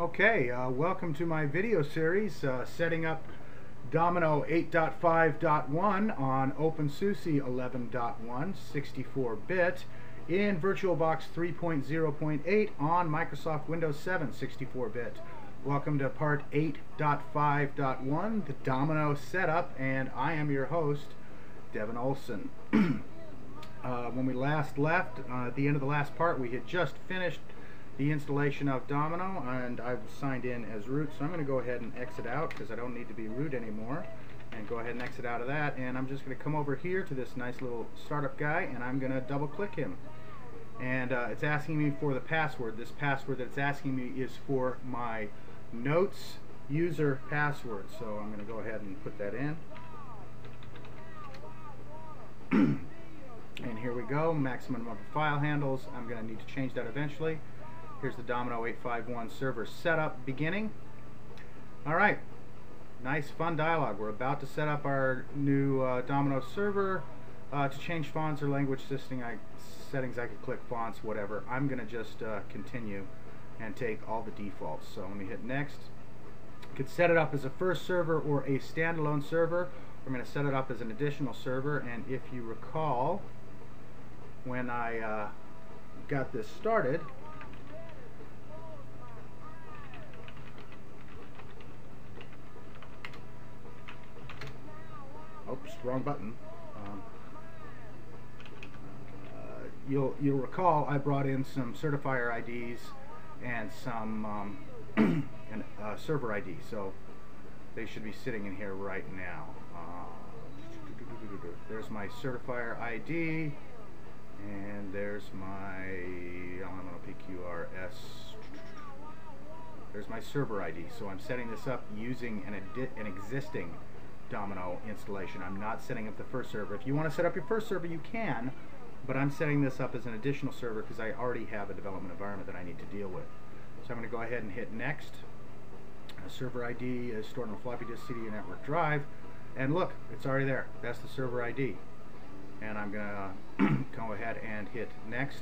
Okay, uh, welcome to my video series uh, setting up Domino 8.5.1 on OpenSUSE 11.1 64-bit in VirtualBox 3.0.8 on Microsoft Windows 7 64-bit. Welcome to part 8.5.1, the Domino setup, and I am your host, Devin Olson. uh, when we last left, uh, at the end of the last part, we had just finished the installation of Domino and I've signed in as root so I'm going to go ahead and exit out because I don't need to be root anymore and go ahead and exit out of that and I'm just going to come over here to this nice little startup guy and I'm going to double click him. And uh, it's asking me for the password. This password that it's asking me is for my notes user password so I'm going to go ahead and put that in. And here we go maximum number of file handles. I'm going to need to change that eventually Here's the Domino 851 server setup beginning. Alright, nice fun dialog. We're about to set up our new uh, Domino server. Uh, to change fonts or language setting, I, settings, I could click fonts, whatever. I'm going to just uh, continue and take all the defaults. So let me hit next. Could set it up as a first server or a standalone server. I'm going to set it up as an additional server and if you recall when I uh, got this started oops, wrong button. Um, uh, you'll you'll recall I brought in some certifier IDs and some um, and uh, server ID, so they should be sitting in here right now. Uh, there's my certifier ID, and there's my I'm PQRS. There's my server ID. So I'm setting this up using an, an existing Domino installation. I'm not setting up the first server. If you want to set up your first server, you can, but I'm setting this up as an additional server because I already have a development environment that I need to deal with. So I'm going to go ahead and hit next. Server ID is stored on a floppy disk CD network drive. And look, it's already there. That's the server ID. And I'm going to go ahead and hit next.